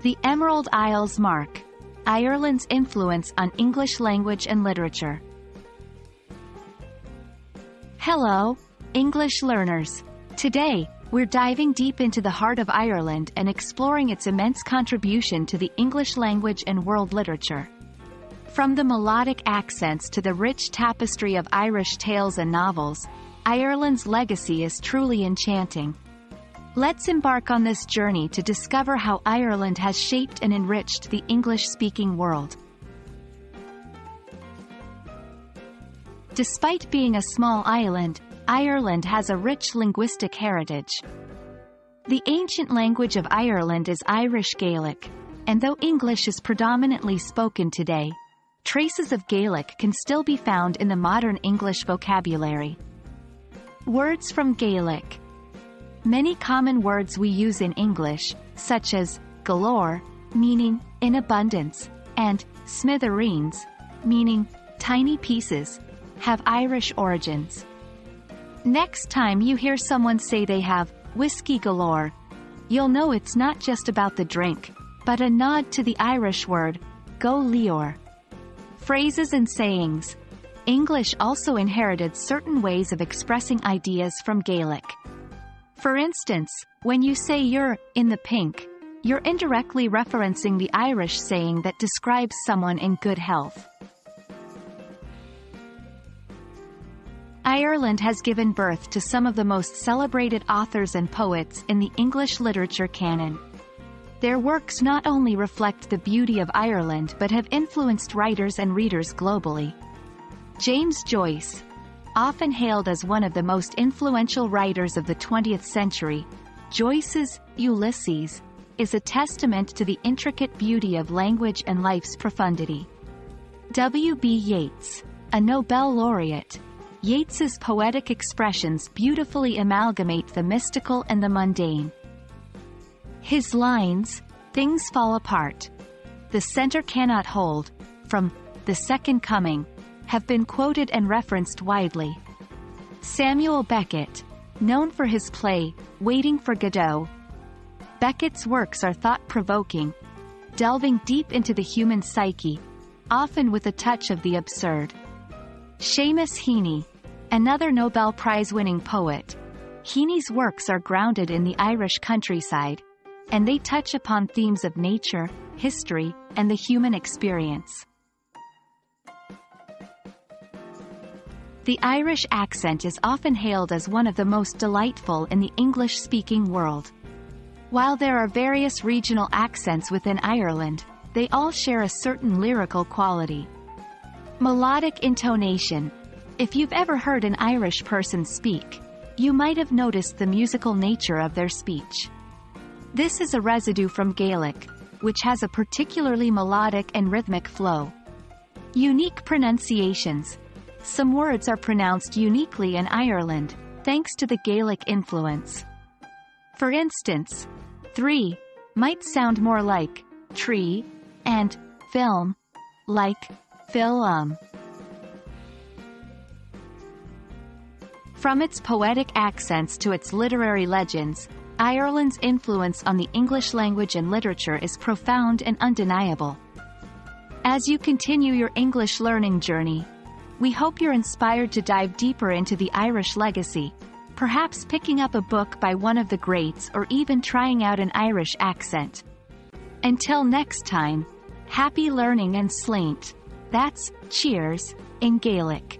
The Emerald Isles mark Ireland's influence on English language and literature. Hello, English learners. Today, we're diving deep into the heart of Ireland and exploring its immense contribution to the English language and world literature. From the melodic accents to the rich tapestry of Irish tales and novels, Ireland's legacy is truly enchanting. Let's embark on this journey to discover how Ireland has shaped and enriched the English-speaking world. Despite being a small island, Ireland has a rich linguistic heritage. The ancient language of Ireland is Irish Gaelic, and though English is predominantly spoken today, traces of Gaelic can still be found in the modern English vocabulary. Words from Gaelic Many common words we use in English, such as galore, meaning in abundance, and smithereens, meaning tiny pieces, have Irish origins. Next time you hear someone say they have whiskey galore, you'll know it's not just about the drink, but a nod to the Irish word, go leor. Phrases and sayings. English also inherited certain ways of expressing ideas from Gaelic. For instance, when you say you're in the pink, you're indirectly referencing the Irish saying that describes someone in good health. Ireland has given birth to some of the most celebrated authors and poets in the English literature canon. Their works not only reflect the beauty of Ireland but have influenced writers and readers globally. James Joyce, often hailed as one of the most influential writers of the 20th century, Joyce's Ulysses is a testament to the intricate beauty of language and life's profundity. W.B. Yeats, a Nobel laureate, Yeats's poetic expressions beautifully amalgamate the mystical and the mundane. His lines, Things Fall Apart, The Center Cannot Hold, from The Second Coming, have been quoted and referenced widely. Samuel Beckett, known for his play, Waiting for Godot. Beckett's works are thought-provoking, delving deep into the human psyche, often with a touch of the absurd. Seamus Heaney, another Nobel Prize-winning poet, Heaney's works are grounded in the Irish countryside, and they touch upon themes of nature, history, and the human experience. The Irish accent is often hailed as one of the most delightful in the English-speaking world. While there are various regional accents within Ireland, they all share a certain lyrical quality. Melodic intonation. If you've ever heard an Irish person speak, you might have noticed the musical nature of their speech. This is a residue from Gaelic, which has a particularly melodic and rhythmic flow. Unique pronunciations. Some words are pronounced uniquely in Ireland, thanks to the Gaelic influence. For instance, three might sound more like tree and film like film. From its poetic accents to its literary legends, Ireland's influence on the English language and literature is profound and undeniable. As you continue your English learning journey, we hope you're inspired to dive deeper into the Irish legacy, perhaps picking up a book by one of the greats or even trying out an Irish accent. Until next time, happy learning and sláinte. That's cheers in Gaelic.